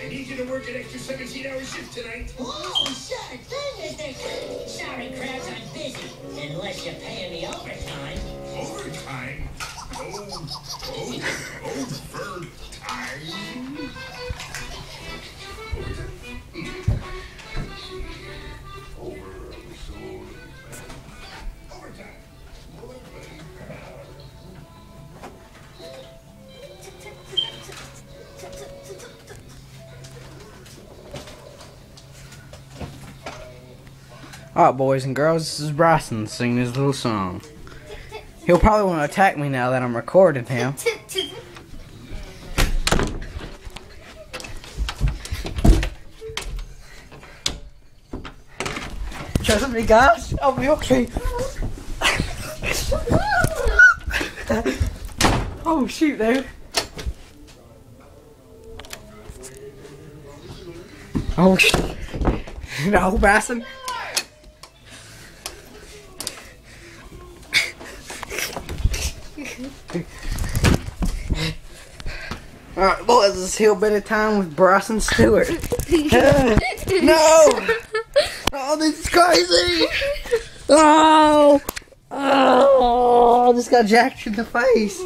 I need you to work an extra 17-hour shift tonight. Oh, shit! thing, Mr. Sorry, Krabs, I'm busy. Unless you're paying me overtime. Overtime? Oh, oh, oh, Alright, boys and girls, this is Bryson singing his little song. He'll probably want to attack me now that I'm recording him. Trust me, guys. I'll be okay. oh, shoot, dude. Oh, sh- no, Bryson. Alright, boys, it's Hillbilly Time with Bryson Stewart. no! Oh, this is crazy! Oh! Oh! I just got jacked in the face.